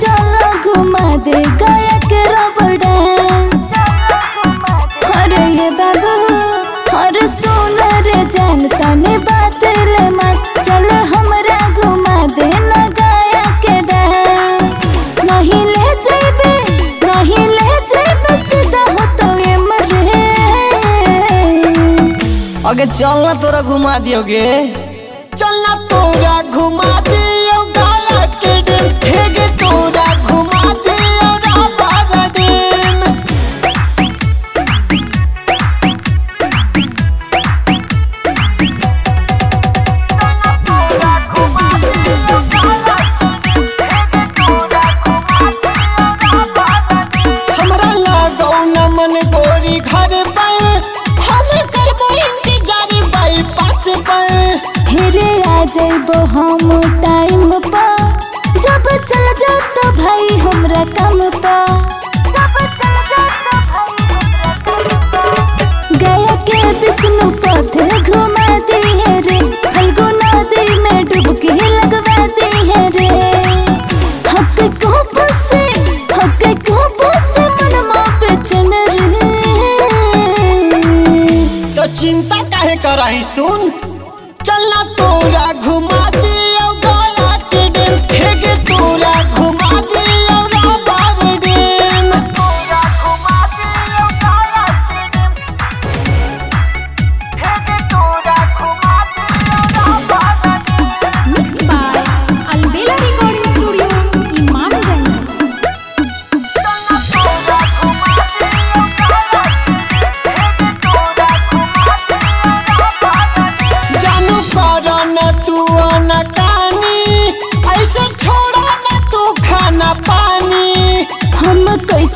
चलो घुमा दे गया के रबर ये बाबू अरे सुन रे जान तने बात ले मार चलो हमरा घुमा दे ना गया। के डैम नहीं ले जाबे नहीं ले जाबे सीधा हो तो ये मरे। अगे चलना तोरा घुमा दियोगे। चलना तोरा घुमा मन घर पर। हम करबो इंतज़ार बाई पास पर। हेरे आ जाइबो हम टाइम पर। जब चल जाओ तो भाई हमरा कम पर। गया के विष्णु पथ चिंता काहे कराई सुन। चलना तोरा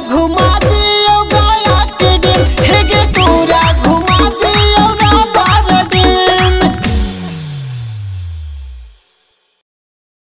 घुमा